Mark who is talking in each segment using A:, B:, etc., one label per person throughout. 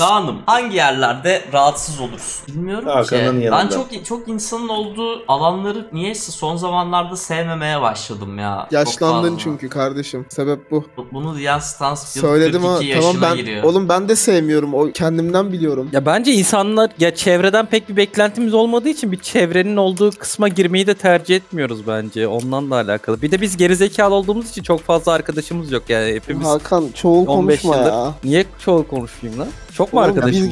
A: Kaan'ım hangi yerlerde rahatsız olursun? Bilmiyorum
B: Hakan'ın
A: ki.
B: yanında.
A: Ben çok çok insanın olduğu alanları niyeyse son zamanlarda sevmemeye başladım ya. Çok
C: Yaşlandın
A: fazla.
C: çünkü kardeşim. Sebep bu.
A: Bunu diyen stans yıl
C: Söyledim ha.
A: 42
C: Tamam
A: yaşına
C: ben
A: giriyor.
C: oğlum ben de sevmiyorum. O kendimden biliyorum.
D: Ya bence insanlar ya çevreden pek bir beklentimiz olmadığı için bir çevrenin olduğu kısma girmeyi de tercih etmiyoruz bence. Ondan da alakalı. Bir de biz gerizekalı olduğumuz için çok fazla arkadaşımız yok yani hepimiz
C: Hakan çoğul
D: 15
C: konuşma
D: yıldır.
C: ya.
D: Niye çoğu konuşayım lan? Çok mu arkadaşım
C: biz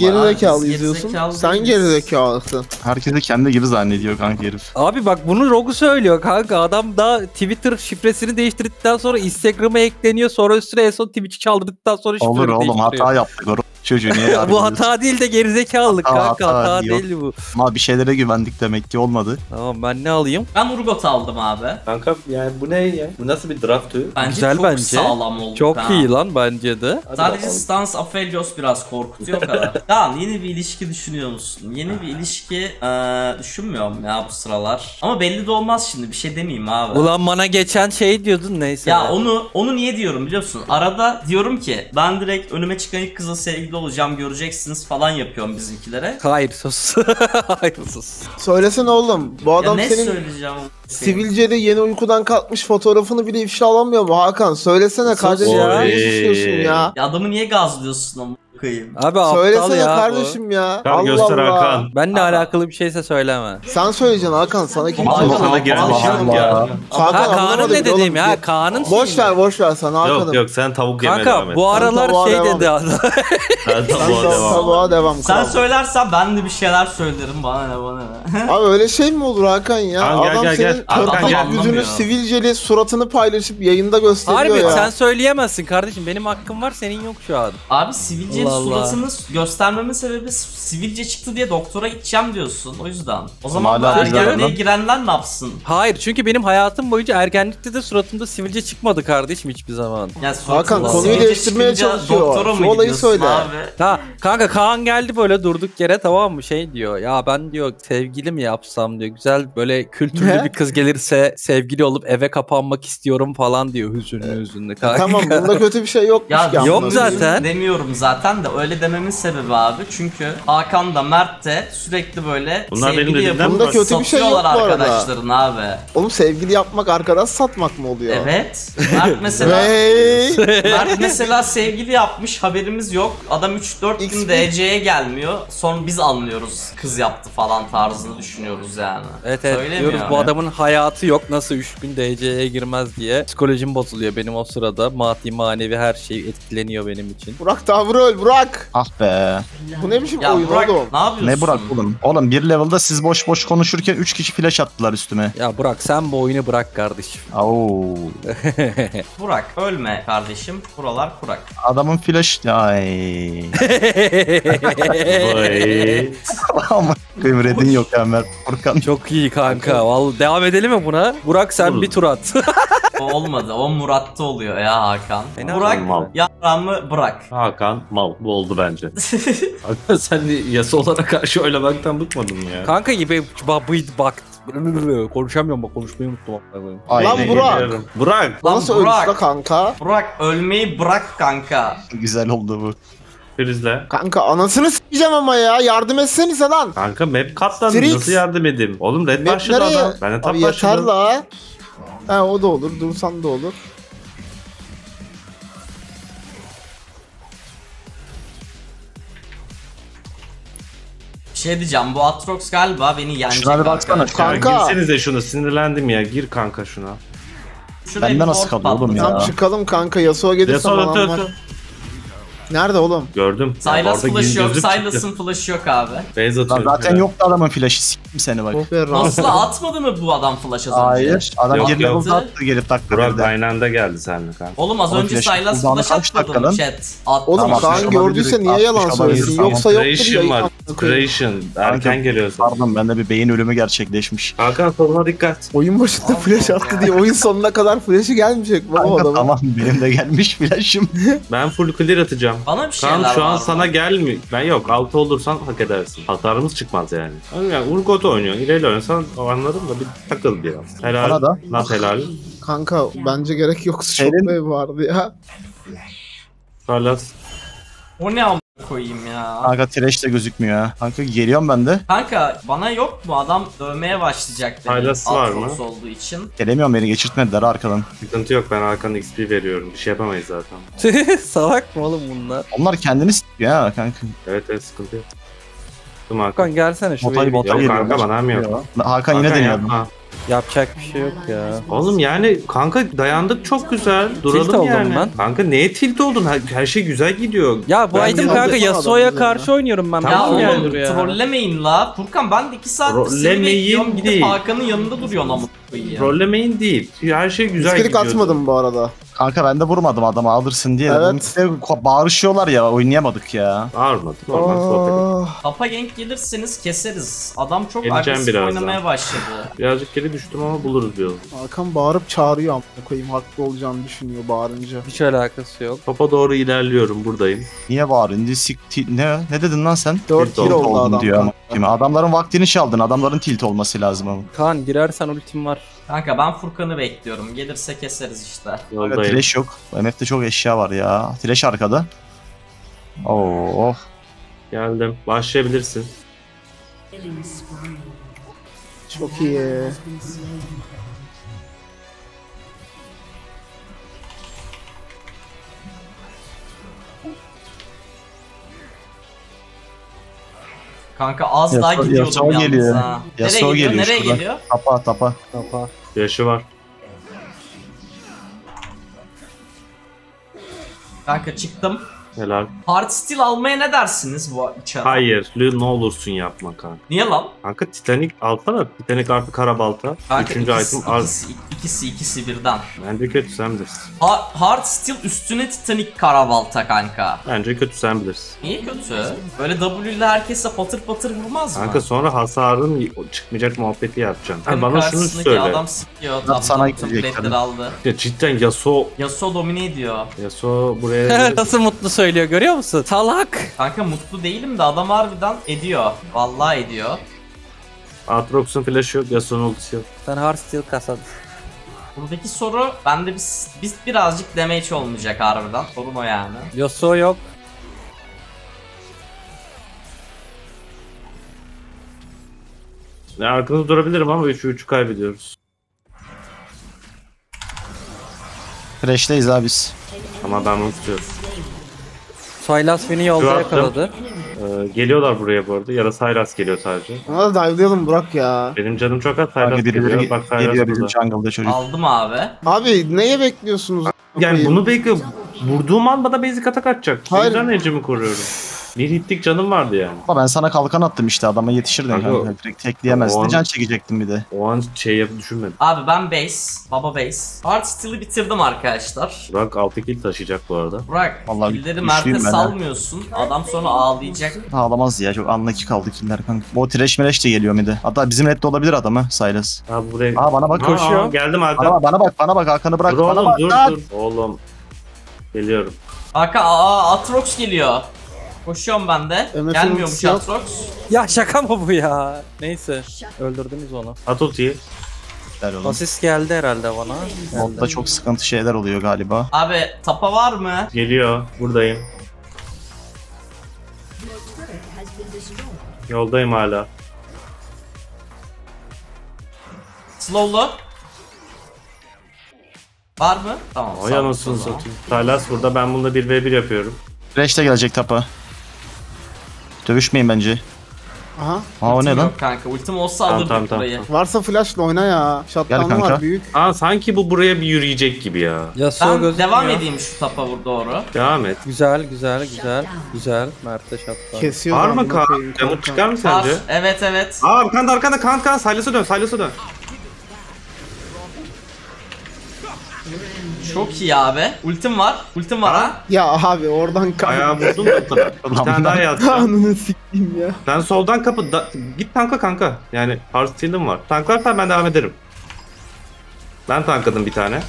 A: Biz
C: izliyorsun.
A: gerizekalı
C: Sen
A: değiliz.
C: gerizekalısın.
E: Herkesi kendi gibi zannediyor kanka herif.
D: Abi bak bunu Rogu söylüyor kanka. Adam daha Twitter şifresini değiştirdikten sonra Instagram'a ekleniyor. Sonra üstüne en son Twitch'i çaldırdıktan sonra şifreyi
E: Olur oğlum hata yaptık. Çocuğu niye yardım
D: bu hata değil de gerizekalılık
E: Hata,
D: kanka.
E: hata
D: Hata,
E: yok.
D: değil bu.
E: Ama bir şeylere güvendik demek ki olmadı.
D: Tamam ben ne alayım?
A: Ben Urgot aldım abi.
B: Kanka yani bu ne ya? Bu nasıl bir draft?
A: Bence
D: Güzel
A: çok
D: bence.
A: sağlam oldu.
D: Çok
A: ha.
D: iyi lan bence de.
B: Hadi
A: Sadece
B: bakalım.
A: Stans Aphelios biraz korkutuyor kadar. Kaan yeni bir ilişki düşünüyor musun? Yeni bir ilişki eee, düşünmüyorum ya bu sıralar. Ama belli de olmaz şimdi bir şey demeyeyim abi.
D: Ulan bana geçen şey diyordun neyse.
A: ya onu onu niye diyorum biliyorsun? Arada diyorum ki ben direkt önüme çıkan ilk kızla sevgili olacağım göreceksiniz falan yapıyorum bizimkilere.
D: Hayır sus. Hayır sus.
C: Söylesene oğlum. Bu
A: Ya
C: adam
A: ne
C: senin
A: söyleyeceğim?
C: sivilceli yeni uykudan kalkmış fotoğrafını bile ifşa alamıyor mu Hakan? Söylesene kardeşim.
D: ya.
C: Ne düşünüyorsun ya?
A: Ya adamı niye gazlıyorsun ama koyayım?
D: Abi aptal
C: Söylesene
D: ya bu.
C: kardeşim ya.
B: Kan
C: Allah
B: göster
C: Allah.
B: Hakan.
D: Benle alakalı bir şeyse söyleme.
C: Sen söyleyeceksin Hakan sana kim
A: Hakan?
B: Sana giren şey yok ya.
C: Hakan
D: Ha Kaan'ın ne dediğim ya? Kaan'ın
C: Boş ver boş ver sana Hakan'ım.
B: Yok yok sen tavuk yemeye devam
D: Kanka bu aralar şey dedi adam.
B: Sen tavuğa
C: de
B: devam.
C: tavuğa devam.
A: Sen söylersen ben de bir şeyler söylerim bana ne bana ne.
C: Abi öyle şey mi olur Hakan ya? Adam
B: gel,
C: senin köpek
A: gel.
C: yüzünü sivilceli suratını paylaşıp yayında gösteriyor
D: Harbi
C: ya.
D: sen söyleyemezsin kardeşim. Benim hakkım var senin yok şu an.
A: Abi sivilce
D: Allah Allah.
A: suratını göstermemin sebebi sivilce çıktı diye doktora gideceğim diyorsun. O yüzden. O zaman
E: Ama
A: bu
E: hala güzel
A: ergenliğe girenler ne yapsın?
D: Hayır çünkü benim hayatım boyunca ergenlikte de suratımda sivilce çıkmadı kardeşim hiçbir zaman.
A: Ya
C: Hakan,
A: suratında
D: konuyu
A: sivilce
C: değiştirmeye
A: çıkınca
C: çalışıyor.
A: Doktora mı
C: Şu olayı
A: gidiyorsun
C: söyle.
A: Abi?
D: Ha kanka Kaan geldi böyle durduk yere tamam mı şey diyor. Ya ben diyor sevgili mi yapsam diyor. Güzel böyle kültürlü
C: Ne?
D: bir kız gelirse sevgili olup eve kapanmak istiyorum falan diyor hüzünlü hüzünlü. Kanka.
C: Tamam bunda kötü bir şey yokmuş
A: Ya
C: ki.
D: yok zaten.
A: Demiyorum zaten de öyle dememin sebebi abi. Çünkü Hakan da Mert de sürekli böyle
B: Bunlar benim
A: sevgili
B: dediğimden
C: mi Bunda kötü bir şey yok
A: satıyorlar
C: bu arada.
A: arkadaşların abi.
C: Oğlum sevgili yapmak arkadaş satmak mı oluyor?
A: Evet. Mert mesela
C: Hey.
A: Mert mesela sevgili yapmış haberimiz yok. Adam 3-4 gün
C: XP.
A: DC'ye gelmiyor. Sonra biz anlıyoruz kız yaptı falan tarzını düşünüyoruz yani.
D: Evet evet
A: Söylemiyor
D: diyoruz bu adamın hayatı yok nasıl 3 gün DC'ye girmez diye. Psikolojim bozuluyor benim o sırada. Maddi manevi her şey etkileniyor benim için.
C: Burak tavrı öl Burak.
E: Ah be.
C: Bu ne biçim
A: Ya
C: oyun
A: Burak
C: oğlum?
A: ne yapıyorsun?
E: Ne Burak oğlum? Oğlum bir level'da siz boş boş konuşurken 3 kişi flash attılar üstüme.
D: Ya Burak sen bu oyunu bırak kardeşim.
E: Oo.
A: Burak ölme kardeşim. Buralar kurak.
E: Adamın flash... Ay.
B: Vay.
E: Ama koyayım redin yok Mert. Furkan.
D: Çok iyi kanka. Vallahi devam edelim mi buna? Burak sen
B: Olur.
D: bir tur at.
A: O olmadı. O Murat'ta oluyor ya Hakan.
D: Fena
A: Burak
B: olmaz.
A: yaramı bırak.
B: Hakan mal. Bu oldu bence. Hakan sen de yasa olarak karşı oylamaktan bıkmadın mı ya?
D: kanka gibi bak bak konuşamıyorum bak konuşmayı unuttum.
C: Lan
E: Aynen.
C: Burak.
B: Biliyorum. Burak.
A: Lan
C: Nasıl
A: Burak.
C: la kanka?
A: Burak ölmeyi bırak kanka.
E: Güzel oldu bu.
B: Prizle.
C: Kanka anasını s**eceğim ama ya. Yardım etsenize lan.
B: Kanka map katlandı. Nasıl yardım edeyim? Oğlum red
C: Map
B: başladı
C: nereye?
B: adam. Ben de tap
C: Abi yeter
B: başladım.
C: la. Ha o da olur. Dursan da olur.
A: Bir şey diyeceğim bu Atrox galiba beni yenecek.
E: Şuna bir baksana.
A: arkadaşlar.
B: Ya
C: Kanka.
B: girsenize şunu sinirlendim ya. Gir kanka şuna.
A: Şuraya
E: Benden
A: bir
E: nasıl
A: ward
E: kalıyor oğlum ya?
C: Tam çıkalım kanka. Yasuo gelirse
B: Yasuo
C: falan var. Nerede oğlum?
B: Gördüm.
A: Silas flash'ı yok.
B: gözlük.
A: Silas'ın flash'ı yok abi.
E: Lan
B: atıyor.
E: zaten yoktu adamın flash'ı. S**tim seni bak.
C: Oh be rahat.
A: Nasıl atmadı mı bu adam flash az önce?
E: Hayır. Adam
B: Yok,
E: bir
B: yok.
E: level'da attı gelip taktı
B: Burak
E: bir de.
B: aynı anda geldi seninle kanka.
A: Oğlum az
E: Oğlum
A: önce
E: flash
A: Silas
E: cooldown'u
A: flash
E: kaç
A: atmadı mı
E: dakikanın?
A: chat? At.
C: Oğlum
E: Tamam,
C: Kaan
E: atmış
C: gördüyse niye yalan
E: olabilir.
C: söylesin? Yoksa yoktur ya.
B: var. Creation. Erken geliyorsun.
E: Pardon bende bir beyin ölümü gerçekleşmiş.
B: Hakan soluna dikkat.
C: Oyun başında flash attı diye oyun sonuna kadar flash'ı gelmeyecek baba
E: Kanka
C: adamın.
E: tamam benim de gelmiş flash'ım.
B: Ben full clear atacağım.
A: Bana bir şeyler
B: Kaan şu an
A: var
B: sana gelmiyor. Ben yok. Altı olursan hak edersin. Hatarımız çıkmaz yani. Yani Urgot oynuyor. İleri oynuyorsan o anladın da bir takıl biraz. Helal.
E: Bana da.
B: Not helal.
C: Kanka bence gerek yok. Çok ev vardı ya.
B: Carlos.
A: O ne am- koyayım ya.
E: Kanka trash de gözükmüyor ha. Kanka geliyorum ben de.
A: Kanka bana yok mu? Adam dövmeye başlayacak dedi.
B: Faydası var mı?
A: Olduğu için.
E: Gelemiyorum beni geçirtmediler arkadan.
B: Sıkıntı yok ben arkanın XP veriyorum. Bir şey yapamayız zaten.
D: Salak mı oğlum bunlar?
E: Onlar kendini s**iyor ha kanka.
B: Evet evet sıkıntı yok. Dur Hakan.
D: Hakan gelsene şu
E: Botay
D: wave'i
E: bota
B: Yok
E: geliyor.
B: kanka, bana hem yok.
E: Hakan yine
B: Hakan
E: deniyordu.
B: yapma.
D: Yapacak bir şey yok ya.
B: Oğlum yani kanka dayandık çok güzel. Duralım
D: oldum
B: yani.
D: ben.
B: Kanka neye tilt oldun? Her, her şey güzel gidiyor.
D: Ya bu
B: Ben yine-
D: kanka
C: Adam
D: Yasuo'ya karşı oynuyorum ben.
B: Tamam
A: ya
D: Tamam
A: oğlum
D: ya.
A: trollemeyin la. Furkan ben de 2 saattir seni bekliyorum. Gidip
B: değil.
A: Hakan'ın yanında duruyorsun ama koyayım.
B: Rollemeyin değil. Her şey güzel
C: Skillik
B: gidiyor.
C: atmadım bu arada.
E: Kanka ben de vurmadım adamı alırsın diye.
C: Evet.
E: De bağırışıyorlar ya oynayamadık ya.
B: Bağırmadı. Normal sohbet.
C: Ah,
A: Tapa gank gelirseniz keseriz. Adam çok
B: Geleceğim
A: agresif
B: birazdan.
A: oynamaya başladı.
B: Birazcık geri düştüm ama buluruz bir yolu.
C: Hakan bağırıp çağırıyor amına koyayım haklı olacağını düşünüyor bağırınca.
D: Hiç alakası yok.
B: Topa doğru ilerliyorum buradayım.
E: Niye bağırıyorsun? Diye sik- Ne, ne dedin lan sen?
C: 4
B: Tilt
C: kill oldu adam.
E: diyor ama. Adamların vaktini çaldın. Adamların tilt olması lazım ama.
D: Kaan girersen ultim var.
A: Kanka ben Furkan'ı bekliyorum. Gelirse keseriz işte.
B: Yoldayım.
E: trash yok. MF'de çok eşya var ya. Trash arkada. Oo. oh.
B: Geldim. Başlayabilirsin.
C: Çok iyi.
A: Kanka az
E: Yasuo-
A: daha gidiyordum
E: Yasuo
A: yalnız
E: geliyor.
A: ha. Nereye
E: Yasuo
A: geliyor?
E: geliyor
A: Nereye
E: şuradan.
A: geliyor?
E: Tapa tapa.
D: Kapa.
B: Yaşı var.
A: Kanka çıktım.
B: Helal.
A: Hard steel almaya ne dersiniz bu içeri?
B: Hayır. Lü ne olursun yapma kanka.
A: Niye lan?
B: Kanka Titanic alsana. Titanic artı karabalta.
A: Kanka
B: Üçüncü
A: ikisi,
B: item az.
A: ikisi, ikisi, ikisi birden.
B: Bence kötü sen bilirsin.
A: Ha- hard steel üstüne Titanic karabalta kanka.
B: Bence kötü sen bilirsin.
A: Niye kötü? Böyle W ile herkese patır patır vurmaz mı?
B: Kanka sonra hasarın çıkmayacak muhabbeti yapacaksın. Ha,
A: Benim
B: bana şunu söyle.
A: adam
E: sana
A: Adam
E: gidecektim.
A: biletleri aldı.
B: Ya cidden Yasuo,
A: Yasuo domine ediyor.
B: Yasuo buraya...
D: Nasıl mutlu söylüyor görüyor musun? Salak.
A: Kanka mutlu değilim de adam harbiden ediyor. Vallahi ediyor.
B: Aatrox'un flash'ı yok, Yasuo'nun ultisi yok.
D: Sen hard steel kasadın.
A: Buradaki soru bende biz, biz birazcık damage olmayacak harbiden. Sorun o yani.
D: Yasuo yok.
B: Ya arkanızda durabilirim ama 3'ü 3'ü kaybediyoruz.
E: Trash'teyiz abi biz.
B: Ama ben bunu tutuyorum.
D: Sylas beni yolda yakaladı.
B: Ee, geliyorlar buraya bu arada. Ya da Sylas geliyor sadece.
C: Ona da dive'layalım Burak ya.
B: Benim canım çok az
E: birileri
B: geliyor. Bak
E: geliyor bizim
B: burada.
E: jungle'da çocuk.
A: Aldım abi.
C: Abi neye bekliyorsunuz?
B: Yani bunu bekliyorum. Vurduğum an bana basic atak atacak. O
C: Hayır.
B: yüzden Edge'imi koruyorum. Bir hitlik canım vardı yani.
E: Ama ben sana kalkan attım işte adama yetişirdin
B: Kanka,
E: kanka. Direkt
B: an-
E: Can çekecektim bir de.
B: O an şey yap düşünmedim.
A: Abi ben base, baba base. Hard steel'i bitirdim arkadaşlar.
B: Burak 6 kill taşıyacak bu arada.
A: Burak,
E: Vallahi
A: killleri
E: güçlüyüm
A: Mert'e
E: ben
A: salmıyorsun. Adam sonra ağlayacak.
E: Ağlamaz ya çok anlaki kaldı killer kanka. O trash meleş de geliyor mide. Hatta bizim redde olabilir adam ha Silas.
B: Abi buraya...
E: Aa bana bak
B: Aa,
E: koşuyor.
B: Geldim
E: Bana,
B: Hakan.
E: bak, bana bak bana bak Hakan'ı bırak
B: Dur
E: bana
B: oğlum
E: bak.
B: dur dur. Oğlum. Geliyorum.
A: Hakan aa Atrox geliyor. Koşuyorum ben de.
C: Ultisi yok.
A: Atrox.
D: Ya şaka mı bu ya? Neyse. Öldürdünüz onu.
B: At ultiyi.
E: Ver oğlum.
D: Asist geldi herhalde bana.
E: Modda çok sıkıntı şeyler oluyor galiba.
A: Abi tapa var mı?
B: Geliyor. Buradayım. Yoldayım hala.
A: Slowlu. Var mı? Tamam.
B: Ay
A: sağ ol,
B: anasını satayım. Sylas burada ben bununla 1v1 yapıyorum.
E: Trash de gelecek tapa. Dövüşmeyin bence.
C: Aha.
E: Aa o ne lan?
A: Yok kanka ultim olsa
B: Tamam,
A: alırdık
B: tamam, tamam,
A: burayı.
B: tamam.
C: Varsa flashla oyna ya.
E: Gel kanka.
C: var büyük.
B: Aa sanki bu buraya bir yürüyecek gibi ya.
D: Yasuo
A: Ben
D: gözükmüyor.
A: devam edeyim şu tapa vur doğru.
B: Devam et.
D: Güzel güzel güzel. Güzel. Mert'e şatlar.
C: Kesiyor.
B: Var
C: amına
B: mı
C: koyayım
B: Yamuk
C: kanka.
B: çıkar mı
A: Var.
B: sence?
A: Evet evet.
B: Aa arkanda arkanda kan kan Sylas'a dön Sylas'a dön.
A: Çok iyi abi. Ultim var. Ultim var ha.
C: Ya abi oradan
B: Ayağı
C: kanka.
B: vurdum da bir tane daha yazacağım.
C: Kanını sikeyim ya.
B: Sen soldan kapı da- git tanka kanka. Yani hard steal'im var. Tanklarsan ben devam ederim. Ben tankladım bir tane.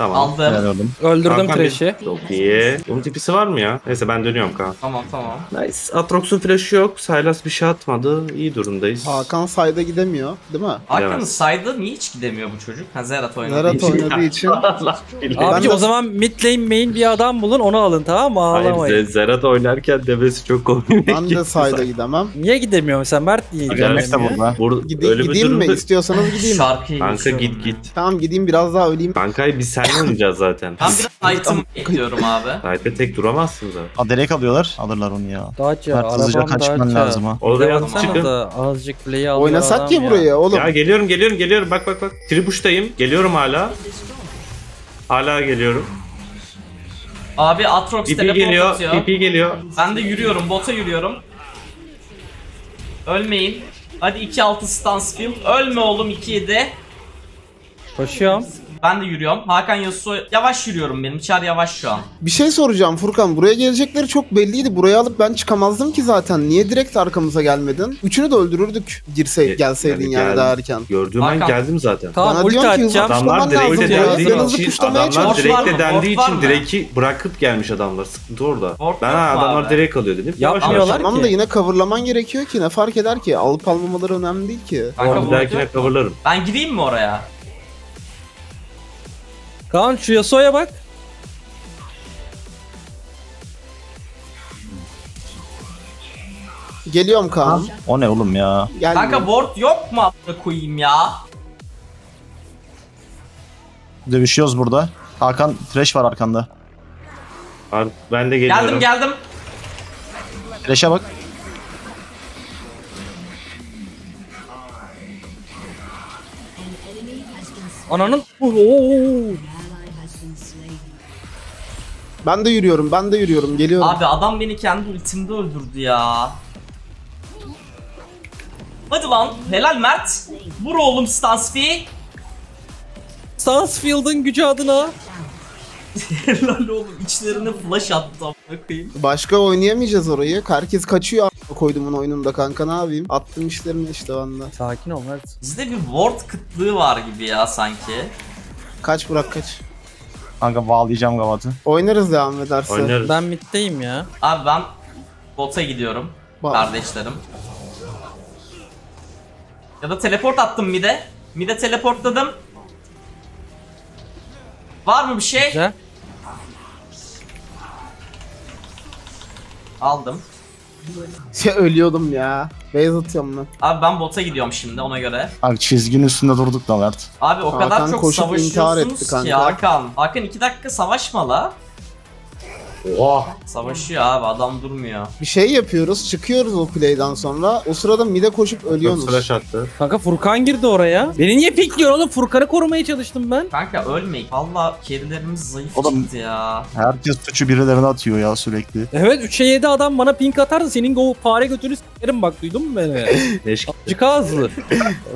B: Tamam.
C: Helal
A: Aldım.
C: oğlum.
D: Öldürdüm
B: Hakan
D: Thresh'i.
B: bir- Çok iyi. Bunun tipisi var mı ya? Neyse ben dönüyorum Kaan.
A: Tamam tamam.
B: Nice. Atrox'un flash'ı yok. Sylas bir şey atmadı. İyi durumdayız.
C: Hakan sayda gidemiyor değil mi?
B: Bilemez.
A: sayda niye hiç gidemiyor bu çocuk? Ha Zerat oynadığı
C: Zerat
A: için.
C: oynadığı için.
B: Allah bilir.
D: Abici
C: de-
D: o zaman mid lane main bir adam bulun onu alın tamam mı?
B: Hayır
D: Ağlamayın.
B: Z- Zerat oynarken demesi çok komik.
C: Ben de sayda gidemem.
D: Niye gidemiyor mesela Mert niye
C: Demek de
D: gidemiyor?
C: burada.
B: Bur
C: Gide-
B: öyle bir
C: gideyim mi?
B: durumda...
C: İstiyorsanız gideyim.
A: Şarkıyı
B: Kanka
A: geçiyorum
B: git
A: ya.
B: git.
C: Tamam gideyim biraz daha öleyim.
B: Kankayı biz oynayacağız zaten.
A: Ben biraz item bekliyorum abi.
B: Sahip'e tek duramazsın zaten.
E: Ha direkt alıyorlar. Alırlar onu ya.
D: Dacia,
E: Mert hızlıca
D: arabam
E: kaçman
D: Dacia.
E: lazım ha.
B: Oraya atıp çıkın.
D: da azıcık play'i alıyor
C: Oynasak
D: adam
C: ya buraya oğlum.
B: Ya geliyorum geliyorum geliyorum. Bak bak bak. Tribuş'tayım. Geliyorum hala. Hala geliyorum.
A: Abi Atrox
B: PP
A: teleport
B: geliyor.
A: atıyor.
B: PP geliyor.
A: Ben de yürüyorum, bota yürüyorum. Ölmeyin. Hadi 2-6 Stansfield. Ölme oğlum 2-7.
D: Koşuyorum.
A: Ben de yürüyorum. Hakan Yasuo yavaş yürüyorum benim. Çar yavaş şu an.
C: Bir şey soracağım Furkan. Buraya gelecekleri çok belliydi. Buraya alıp ben çıkamazdım ki zaten. Niye direkt arkamıza gelmedin? Üçünü de öldürürdük girse,
B: E,
C: gelseydin
B: yani
C: yani, daha erken.
B: Gördüğüm an
A: Hakan.
B: geldim zaten.
D: Tamam
C: Bana
D: ulti
C: diyorsun ki
D: atacağım.
B: Adamlar direkte dendiği
C: hızlı
B: için, adamlar direkte dendiği için direkti bırakıp gelmiş adamlar. Sıkıntı orada.
A: Ward
B: Ben ha, adamlar
A: abi?
B: direkt alıyor dedim. Yavaş
D: Yapmıyorlar.
B: yavaş.
C: Tamam
D: ki.
C: da yine coverlaman gerekiyor ki. Ne fark eder ki? Alıp almamaları önemli değil ki.
A: Kanka
B: Bir dahakine coverlarım.
A: Ben gireyim mi oraya?
D: Kaan şu Yasuo'ya bak.
C: Geliyorum Kaan.
E: O ne oğlum ya?
C: Gel.
A: Kanka ward yok mu amına koyayım ya?
E: Dövüşüyoruz burada. Hakan trash var arkanda.
B: Ar- Ben de geliyorum.
A: Geldim geldim.
E: Trash'e bak.
D: Ananın. Oo.
C: Ben de yürüyorum. Ben de yürüyorum. Geliyorum.
A: Abi adam beni kendi ultimde öldürdü ya. Hadi lan helal Mert. Vur oğlum Stansfi.
D: Stansfield'ın gücü adına.
A: helal oğlum içlerine flash attı amına koyayım.
C: Başka oynayamayacağız orayı. Herkes kaçıyor a**a koydumun oyununda kanka ne yapayım? Attım işlerini işte ben de.
D: Sakin ol Mert.
A: Bizde bir ward kıtlığı var gibi ya sanki.
C: Kaç bırak kaç.
E: Kanka bağlayacağım gavatı.
C: Oynarız devam ederse.
B: Oynarız.
D: Ben middeyim ya.
A: Abi ben bota gidiyorum
C: Bak.
A: kardeşlerim. Ya da teleport attım mide. Mide teleportladım. Var mı bir şey?
D: Güzel.
A: Aldım.
C: Şey, ölüyordum ya. Base atıyorum ben.
A: Abi ben bota gidiyorum şimdi ona göre.
E: Kanka çizginin üstünde durduk da Mert.
A: Abi o
C: Hakan
A: kadar çok
C: koşup intihar
A: savaşıyorsunuz
C: etti
A: ki
C: kanka.
A: Hakan. Hakan 2 dakika savaşma la.
B: Oha.
A: Savaşıyor abi adam durmuyor.
C: Bir şey yapıyoruz. Çıkıyoruz o play'den sonra. O sırada mide koşup
B: Çok
C: ölüyorsunuz.
B: flash attı.
D: Kanka Furkan girdi oraya. Beni niye pikliyor oğlum? Furkan'ı korumaya çalıştım ben.
A: Kanka ölmeyin. Valla kerilerimiz zayıf
E: Oğlum-
A: çıktı ya.
E: Herkes suçu birilerine atıyor ya sürekli.
D: Evet 3'e 7 adam bana pink atardı. Senin o fare götünü s**erim bak duydun mu beni?
B: Neş
D: Çık ağızlı.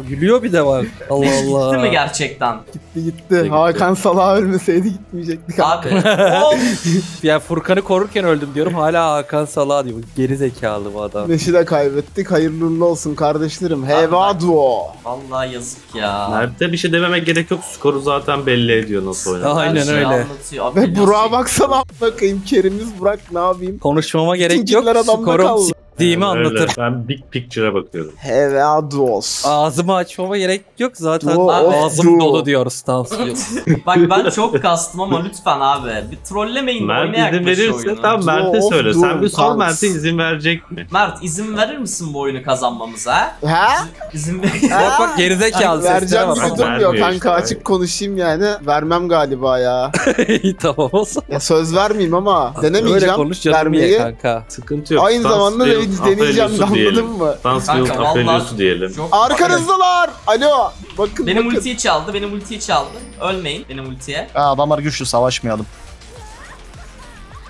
D: Gülüyor bir de bak. Allah Allah.
A: Gitti mi gerçekten?
C: Gitti gitti. Hakan Salah ölmeseydi gitmeyecekti kanka.
A: Abi. Of.
D: Ya Furkan'ı korurken öldüm diyorum. Hala Hakan Salah diyor. Geri zekalı bu adam.
C: Neşi de kaybettik. Hayırlı uğurlu olsun kardeşlerim. Heva duo.
A: Vallahi yazık ya.
B: Mert'e bir şey dememek gerek yok. Skoru zaten belli ediyor nasıl oynar.
D: Aynen
A: Her şeyi
D: öyle.
A: anlatıyor. Abi
C: Ve
A: biliyorsun.
C: Burak'a baksana bakayım. Kerimiz Burak ne yapayım?
D: Konuşmama gerek yok.
C: İkinciler adamda
D: Skorum
C: kaldı.
D: S**tiğimi anlatır.
B: Ben big picture'a bakıyorum.
C: Heva duos.
D: Ağzımı açmama gerek yok zaten.
C: Duo
A: of
D: Ağzım
C: duo.
D: dolu diyor Stansfield.
A: Bak ben çok kastım ama lütfen abi. Bir trollemeyin
B: Mert
A: oynayak
B: izin verirse
A: oyunu.
B: tam Mert'e
C: of
B: söyle. Sen bir sor. Mert'e izin verecek mi?
A: Mert izin verir misin bu oyunu kazanmamıza?
C: Ha?
A: İzin ver.
D: bak bak gerizekalı seslere
C: Vereceğim
D: bak.
C: gibi
B: Ama
C: durmuyor
B: vermiyor
C: kanka.
B: işte.
C: Açık konuşayım yani. Vermem galiba ya.
D: İyi tamam olsun.
C: ya söz vermeyeyim ama
D: Öyle
C: denemeyeceğim
D: konuş canım
C: vermeyi.
D: ye kanka.
B: Sıkıntı yok.
C: Aynı zamanda
B: Stansfield
C: de- deneyeceğim anladın
B: diyelim.
C: mı?
B: Stansfield
A: Kanka, vallahi-
B: diyelim.
A: Çok
C: Arkanızdalar. Alo. Bakın
A: Benim
C: bakın.
A: ultiyi çaldı, benim ultiyi çaldı. Ölmeyin benim ultiye.
E: Ha, adamlar güçlü savaşmayalım.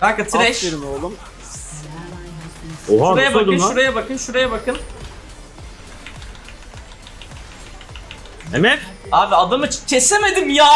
A: Kanka trash.
C: Aferin oğlum.
B: Oha
A: Şuraya
B: nasıl
A: bakın,
B: öldün lan?
A: şuraya bakın, şuraya bakın.
B: Emir?
A: Abi adamı ç- kesemedim ya.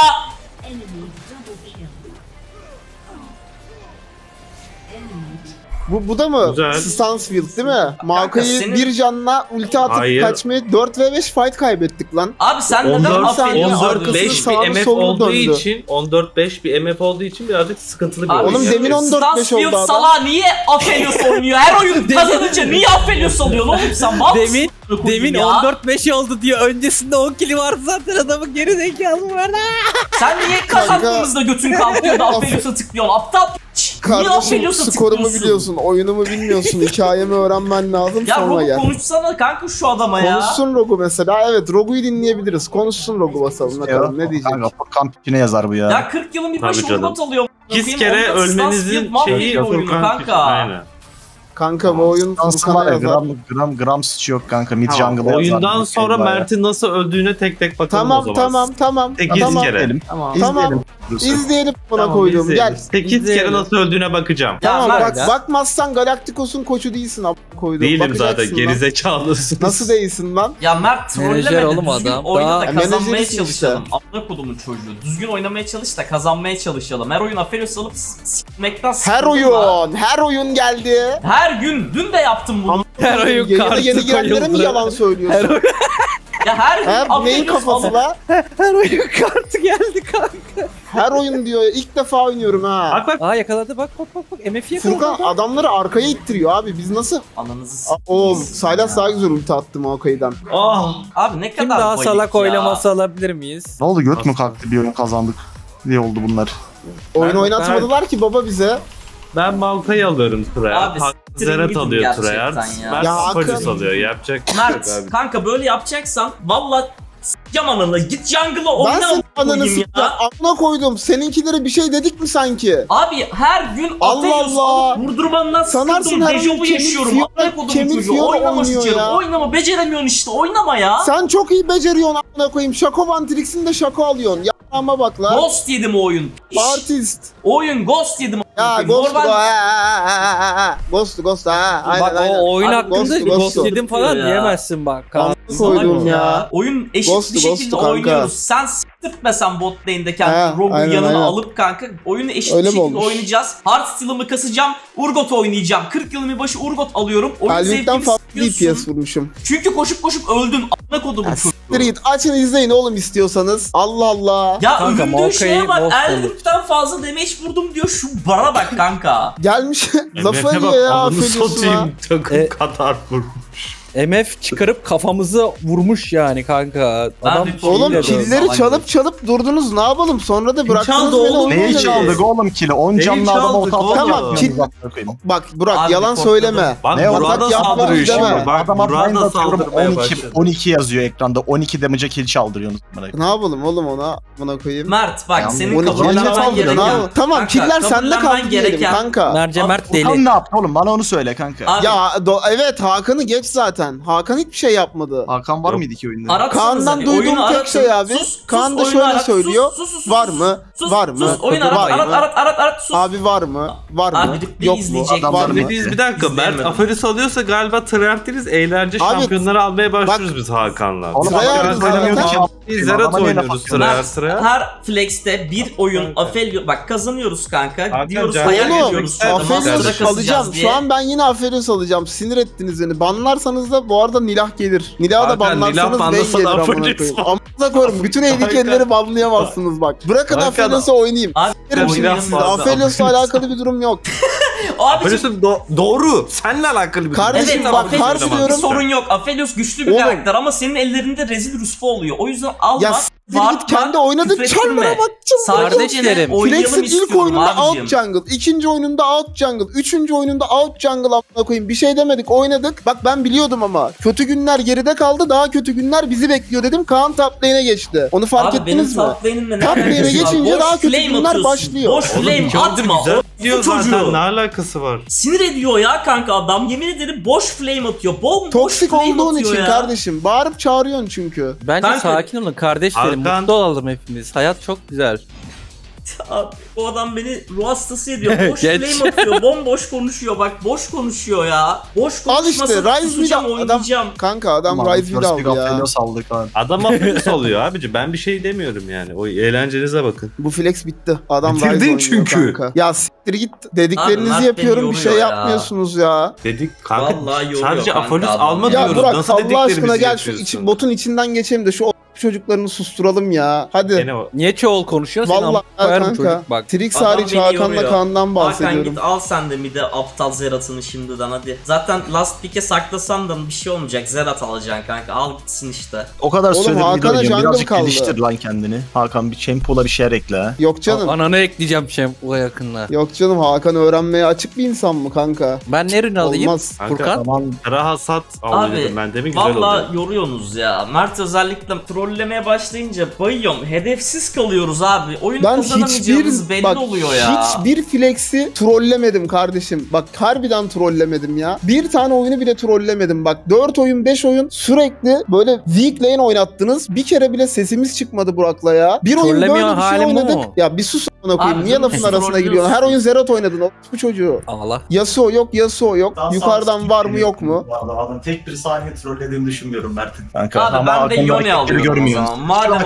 C: Bu, bu da mı?
B: Güzel.
C: Stansfield değil mi? Maokai
A: senin-
C: bir canla ulti atıp
B: Hayır.
C: kaçmayı 4 ve 5 fight kaybettik lan.
A: Abi sen neden
B: 14
C: saniye
A: affediyorsun?
C: arkasını
B: 14 5
C: sağını
B: bir MF
C: solunu
B: olduğu
C: döndü.
B: için 14 5 bir MF olduğu için birazcık sıkıntılı bir
A: Abi,
B: oyun.
C: Oğlum
B: yani.
C: demin 14 5 oldu
A: Stansfield
C: adam.
A: salağı niye Aphelios oynuyor? Her oyun kazanınca niye Aphelios alıyorsun oğlum sen? Mal mısın?
D: Demin demin
A: ya?
D: 14-5 oldu diye öncesinde 10 kili vardı zaten adamın geri zekalı var.
A: Sen niye kazandığımızda götün kalkıyor da Aphelios'a tıklıyorsun? Aptal piç.
C: Kardeşim skorumu biliyorsun, oyunumu bilmiyorsun, hikayemi öğrenmen lazım
A: Ya
C: sonra
A: Rogu
C: gel.
A: konuşsana kanka şu adama ya.
C: Konuşsun Rogu mesela. Evet Rogu'yu dinleyebiliriz. Konuşsun Rogu basalım bakalım ne diyecek.
E: Kanka kamp içine yazar bu ya.
A: Ya 40 yılın bir başı. Urgot alıyor.
B: İkiz
A: Bakayım,
B: kere
A: onda
B: ölmenizin şeyi
A: oyunu
B: Furkan
A: kanka.
B: Aynen.
C: Kanka bu oyun
E: var ya
C: yazar.
E: gram, gram, gram suçu yok kanka. Mid
B: Tamam,
E: jungle'a yazar.
B: oyundan sonra. Mert'in nasıl öldüğüne tek tek bakalım o
C: Tamam
B: zaman.
C: tamam tamam.
B: 8
C: tamam.
B: kere.
E: İzleyelim.
C: Tamam.
E: İzleyelim.
C: İzleyelim buna
B: Tamam,
C: koyduğum. Gel.
B: 8 kere
D: İzleyelim.
B: nasıl öldüğüne bakacağım.
A: Ya
C: Tamam bak
D: ya.
C: bakmazsan Galacticos'un koçu değilsin ab koyduğum.
B: Değilim
C: Bakacaksın
B: zaten
C: lan.
B: gerizekalısın.
C: Nasıl değilsin lan?
A: Ya Mert
D: Menajer
A: trollemedi.
D: oğlum
A: Düzgün
D: adam. Daha-
A: da
C: Ya
A: kazanmaya
C: menajerisin
A: çalışalım. Amına kodumun çocuğu. Düzgün oynamaya çalış da kazanmaya çalışalım. Her oyun Aphelios alıp s- sikmekten
C: Her
A: sıkıldım
C: oyun, her oyun geldi.
A: Her gün. Dün de yaptım bunu.
D: Her oyun
C: Yayına
D: kartı
C: yeni gelenlere mi
D: koyuldu.
C: yalan söylüyorsun?
D: Her oyun,
A: Ya her gün
C: neyin kafası la?
D: her oyun kartı geldi kanka.
C: Her oyun diyor ya. İlk defa oynuyorum ha.
B: Bak bak.
D: Aa yakaladı bak bak bak bak MF yakaladı.
C: Furkan adamları arkaya ittiriyor abi. Biz nasıl?
A: Ananızı s-
C: Oğlum Saylas daha güzel ulti attı Maokai'den.
B: Oh.
A: Abi ne kadar
D: Kim daha
A: bayık
D: salak
A: ya.
D: oylaması alabilir miyiz?
E: Ne oldu göt mü kalktı bir oyun kazandık. Ne oldu bunlar?
C: Oyun
B: Ben-
C: oynatmadılar ki baba bize.
B: Ben Malka'yı alıyorum sıraya.
A: Abi,
B: Hak-
A: siktirin
B: Zerat
A: gidin
B: alıyor
A: gerçekten
B: sıraya.
A: ya.
B: Mert
C: Ya Hakan-
B: alıyor. Yapacak bir şey yok
A: Mert
B: abi.
A: kanka böyle yapacaksan valla s**cam ananı git jungle'a
C: Ben
A: oyna
C: senin ananı
A: koyayım ya.
C: Amına koydum. Seninkilere bir şey dedik mi sanki?
A: Abi her gün
C: Allah Allah.
A: alıp vurdurmandan
C: Sanarsın
A: sıkıldım.
C: her
A: Dejavu
C: gün kemik
A: yaşıyorum. Amına
C: kemik
A: çocuğu. Oynama
C: oynuyor
A: sikerim.
C: ya.
A: Oynama beceremiyorsun işte. Oynama ya.
C: Sen çok iyi beceriyorsun amına koyayım. Şako Vantrix'in de şako alıyorsun. Ya ama bak la.
A: Ghost yedim o oyun.
C: Artist.
A: Oyun Ghost yedim.
C: Ya Ghost
A: Normal-
C: ha, ha, ha, ha, ha. Ghost Ghost ha. Aynen
D: bak
C: aynen.
D: o oyun
A: Abi,
D: hakkında
C: Ghost,
D: Ghost,
C: Ghost.
D: yedim falan
A: Ya.
D: diyemezsin bak.
C: Amına koydum ya.
A: Oyun eşit
C: Ghost,
A: bir şekilde
C: Ghost kanka.
A: oynuyoruz. Sen s**tırtmesen bot lane'de kendi
C: Ha,
A: Rogue'u
C: aynen,
A: yanına
C: aynen.
A: alıp kanka oyunu eşit
C: Öyle
A: bir şekilde
C: olmuş?
A: oynayacağız. Hearthstone'ımı kasacağım. Urgot oynayacağım. 40 yılın başı Urgot alıyorum. Oyun
C: fazla
A: s**yorsun.
C: DPS vurmuşum.
A: Çünkü koşup koşup öldün. Amına kodumun çocuğu.
C: Git. Açın izleyin oğlum istiyorsanız. Allah Allah.
A: Ya
D: Kanka,
A: övündüğü
D: Maokai'yi
A: şeye bak. Eldritch'ten fazla damage vurdum diyor. Şu bara bak kanka.
C: Gelmiş. Lafı ya. ha.
B: satayım. Takım
D: E-
B: kadar vurmuş.
D: MF çıkarıp kafamızı vurmuş yani kanka. Adam
A: bir-
C: Oğlum killeri çalıp çalıp durdunuz. Ne yapalım? Sonra da bıraktınız
B: çaldı
C: beni
B: oğlum?
E: Neyi
C: oynayalım.
E: çaldık oğlum kili? 10
B: Neyi
E: canlı adamı
B: çaldık oğlum?
C: Tamam, kil- Bak Burak
A: Abi,
C: yalan
A: korkmadım.
C: söyleme.
B: Bak
E: Ne?
B: Burak'a da
C: Atak
B: saldırıyor
C: yapma,
B: şimdi.
C: deme.
B: Bak
E: Adama
B: Burak'a da
E: atıyorum
B: saldırmaya
E: 12,
B: başladı.
E: 12 yazıyor ekranda. 12 damage'a kill çaldırıyorsunuz. bana.
C: Ne yapalım oğlum ona? Buna koyayım.
A: Mert bak
E: Ya,
A: senin
C: 12
E: kabullenmen
C: killer
A: kabullenmen
C: saldırıyor. Ne
A: gereken.
C: yapalım? Tamam
A: Kanka,
C: killer sende
A: kabullenmen
C: kaldı diyelim kanka.
D: Merce Mert
E: Hakan
D: deli.
E: ne yaptı oğlum? Bana onu söyle kanka.
A: Abi,
C: Ya do- evet Hakan'ı geç zaten. Hakan hiçbir şey yapmadı.
E: Hakan var
B: Yok.
E: mıydı ki oyunda?
C: Kaan'dan duyduğum
A: oyunu
C: tek
A: aratın.
C: şey abi,
A: Sus, sus,
C: Kaan da
A: oyunu
C: şöyle
A: arat,
C: söylüyor.
A: Sus, sus, sus,
C: Var
A: sus,
C: mı?
A: Sus,
C: Var mı?
A: Sus, oyun
C: Var
A: arat,
C: mı?
A: arat, arat, arat, arat, sus.
C: Abi var mı? Var mı?
A: Abi, bir
C: Yok mu?
A: izleyecek
C: Var
E: adamlar
C: mı?
E: ne
B: Biz bir dakika Mert
A: İzleyemedim.
B: Aferis alıyorsa galiba Trendiriz eğlence
C: Abi,
B: şampiyonları almaya başlıyoruz biz Hakan'la.
E: Oğlum
C: Sıraya
E: Hakan
C: zaten.
E: ki.
B: Biz Zerat
E: Adama neyle
B: oynuyoruz sıraya
A: Mert,
B: sıraya.
A: her flex'te bir oyun
B: Kanka.
A: Afelio bak kazanıyoruz kanka.
B: Hakan,
A: Diyoruz
B: can-
A: hayal
C: Oğlum
A: ediyoruz.
B: Aferin, aferin,
A: kasacağız
C: alacağım.
A: diye.
C: Şu an ben yine Aferius alacağım. Sinir ettiniz beni. Banlarsanız da bu arada Nilah gelir. Nilah'ı da
B: Hakan, Nilah
C: banlarsanız ben
B: banlasa
C: gelir
B: da
C: amına koyayım.
B: var.
C: Amına koyarım. Bütün ehlikeleri banlayamazsınız bak. Bırakın
B: Hakan-
C: oynayayım.
A: Abi,
C: Derim
B: Nilah
C: size. Aferius'la alakalı bir durum yok.
A: Abicim
B: do- doğru. Seninle alakalı bir
C: Kardeşim
A: Evet,
C: bak
A: Aphelios
C: harf
A: bir
C: diyorum.
A: sorun yok. Aphelios güçlü bir
C: Oğlum.
A: karakter ama senin ellerinde rezil rüsva oluyor. O yüzden alma.
C: Ya s**tir
A: bağırma,
C: git kendi oynadığın
A: küfrettirme.
C: çarlara bak. çıldır.
D: Kardeşlerim,
C: Flex'in ilk oyununda
A: abicim.
C: out jungle, ikinci oyununda out jungle, üçüncü oyununda out jungle amına koyayım. Bir şey demedik oynadık. Bak ben biliyordum ama. Kötü günler geride kaldı. Daha kötü günler bizi bekliyor dedim. Kaan top lane'e geçti. Onu fark
A: Abi
C: ettiniz mi?
A: top lane'imle ne
C: Top lane'e
A: alakası var?
C: geçince
A: Boş
C: daha kötü
A: flame
C: günler
A: atıyorsun.
C: başlıyor.
A: Boş
B: Oğlum,
A: flame atma.
B: güzel Diyor
A: çocuğu.
B: zaten ne alakası var?
A: Sinir ediyor ya kanka adam. Yemin ederim boş flame atıyor. Bom boş
C: Toksik
A: flame
C: olduğun
A: atıyor
C: için
A: ya.
C: kardeşim. Bağırıp çağırıyorsun çünkü.
D: Bence
A: Kanka-
D: sakin olun kardeşlerim.
B: Hakan-
D: Mutlu olalım hepimiz. Hayat çok güzel.
A: Abi bu adam beni ruh hastası ediyor. Boş
D: Geç.
A: flame atıyor. Bomboş konuşuyor bak. Boş konuşuyor ya. Boş
C: Al
A: konuşmasın.
C: işte Rise
A: susacağım
C: Mid adam.
A: oynayacağım.
C: Kanka adam Rise
E: up
C: ya.
E: saldık.
B: Adam afiyet oluyor abici. Ben bir şey demiyorum yani. O eğlencenize bakın.
C: Bu flex bitti. Adam
B: Bitirdin
C: Rise oynuyor
B: çünkü.
C: Kanka. Ya siktir git.
A: Abi,
C: Dediklerinizi
A: Mert
C: yapıyorum
A: beni
C: bir şey
A: yoruyor ya.
C: yapmıyorsunuz ya.
B: Dedik kanka
A: Vallahi yoruyor
B: sadece
A: kanka
B: afolüs
A: adam
B: alma
A: ya.
C: Ya
B: diyoruz.
C: Burak
B: Nasıl
C: Allah aşkına gel şu
B: yapıyorsun?
C: botun içinden geçelim de şu o- çocuklarını susturalım ya. Hadi.
B: Gene o-
D: Niye çoğul konuşuyorsun? Seni
C: Vallahi
D: amına koyarım
C: kanka.
D: çocuk bak.
C: Trix
A: Adam
C: hariç
A: beni
C: Hakan'la
A: yoruyor.
C: Kaan'dan
A: Hakan
C: bahsediyorum.
A: git al sen de mide aptal Zerat'ını şimdiden hadi. Zaten last pick'e saklasan da bir şey olmayacak. Zerat alacaksın kanka. Al gitsin işte.
E: O kadar
C: Oğlum,
E: süredir
C: Hakan'a jungle
E: Birazcık
C: kaldı.
E: geliştir lan kendini. Hakan bir Champool'a bir şeyler ekle ha.
C: Yok canım.
D: Ananı ekleyeceğim şempuğa yakında.
C: Yok canım Hakan öğrenmeye açık bir insan mı kanka?
D: Ben ne ürünü alayım?
C: Olmaz.
B: Kanka,
D: Furkan?
E: Tamam.
B: Kara hasat al
A: Abi,
B: dedim ben demin güzel
A: Valla
B: oldu.
A: yoruyorsunuz ya. Mert özellikle trollemeye başlayınca bayıyorum. Hedefsiz kalıyoruz abi. Oyun
C: Ben
A: kazanamayacağımız
C: hiçbir
A: belli
C: bak
A: oluyor ya.
C: hiçbir flex'i trollemedim kardeşim. Bak harbiden trollemedim ya. Bir tane oyunu bile trollemedim. Bak 4 oyun 5 oyun sürekli böyle weak lane oynattınız. Bir kere bile sesimiz çıkmadı Burak'la ya. Bir oyun böyle bir şey oynadık.
D: mu?
C: Ya bir sus amına koyayım. Niye lafın arasına giriyorsun? Her oyun Zerat oynadın. O bu çocuğu.
D: Allah.
C: Yasuo yok, Yasuo yok. Yukarıdan var mı yok mu?
E: Adam tek bir saniye trollediğimi düşünmüyorum Mert'in. Kanka
A: Abi ben de Yone alıyorum zaman. Madem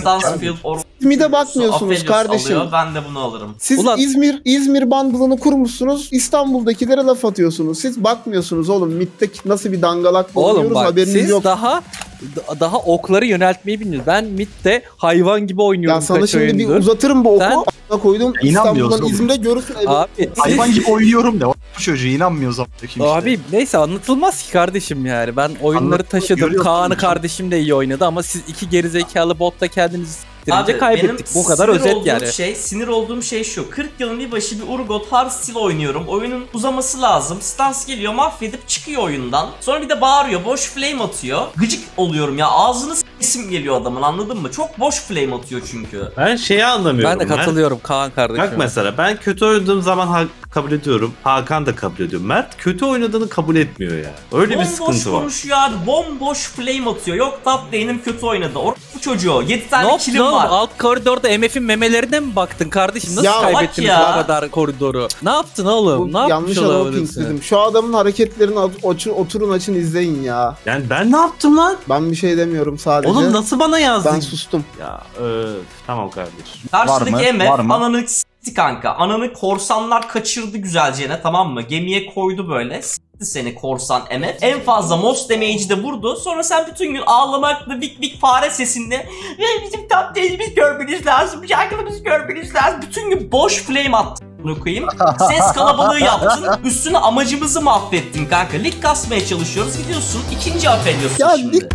A: Stansfield or
C: Mide bakmıyorsunuz
A: Aphelios
C: kardeşim.
A: alıyor, ben de bunu alırım.
C: Siz
D: Ulan-
C: İzmir İzmir bundle'ını kurmuşsunuz. İstanbul'dakilere laf atıyorsunuz. Siz bakmıyorsunuz oğlum. MIT'te nasıl bir dangalak
D: Oğlum
C: oynuyoruz
D: bak
C: haberiniz
D: siz
C: yok.
D: daha da- daha okları yöneltmeyi bilmiyorsunuz. Ben midde hayvan gibi oynuyorum
C: Ya sana
D: kaç
C: şimdi bir
D: oyundur.
C: uzatırım bu oku.
D: Sen-
C: koydum
E: İnanmıyorsun
C: İstanbul'dan. İzmir'e görürsün. Evet.
D: Abi,
E: Hayvan gibi oynuyorum de. O bu çocuğu inanmıyor zaman. Işte.
D: Abi neyse anlatılmaz ki kardeşim yani. Ben oyunları
E: Anlatılır,
D: taşıdım. Kaan'ı kardeşim de iyi oynadı ama siz iki gerizekalı botta kendinizi
A: Abi
D: kaybettik.
A: benim
D: Bu kadar
A: sinir
D: özet yani.
A: Şey, sinir olduğum şey şu. 40 yılın bir başı bir Urgot Hearthstone oynuyorum. Oyunun uzaması lazım. Stans geliyor mahvedip çıkıyor oyundan. Sonra bir de bağırıyor. Boş flame atıyor. Gıcık oluyorum ya. Ağzını s**esim geliyor adamın anladın mı? Çok boş flame atıyor çünkü.
B: Ben şeyi anlamıyorum.
D: Ben de katılıyorum Kaan kardeşim.
B: Bak mesela ben kötü oynadığım zaman kabul ediyorum. Hakan da kabul ediyor. Mert kötü oynadığını kabul etmiyor ya. Öyle bir
A: Bomboş
B: sıkıntı var.
A: konuşuyor abi. Bomboş flame atıyor. Yok top lane'im kötü oynadı. Or bu çocuğu. 7
D: ne
A: tane
D: yaptın
A: killim
D: oğlum?
A: var.
D: Alt koridorda MF'in memelerine mi baktın kardeşim? Nasıl
C: Ya
D: kaybettiniz
A: ya.
D: bu kadar koridoru? Ne yaptın oğlum?
C: Bu
D: ne
C: yanlış
D: yapmış
C: adamı pinkledim. Şu adamın hareketlerini at- açın, oturun açın izleyin ya.
B: Yani ben ne yaptım lan?
C: Ben bir şey demiyorum sadece.
B: Oğlum nasıl bana yazdın?
C: ben sustum.
B: Ya öf, tamam kardeşim.
A: Karşıdaki
E: Var mı?
A: MF
E: Var mı?
A: ananı s**ti kanka. Ananı korsanlar kaçırdı güzelce tamam mı? Gemiye koydu böyle. S**ti seni korsan MF. En fazla most damage'i de vurdu. Sonra sen bütün gün ağlamakla vik vik fare sesinde "Ve bizim top lane'imizi görmeniz lazım. Jungle'ımızı görmeniz lazım. Bütün gün boş flame attın. Bunu koyayım. Ses kalabalığı yaptın. Üstüne amacımızı mahvettin kanka. Lig kasmaya çalışıyoruz. Gidiyorsun ikinci affediyorsun
C: Ya
A: şimdi.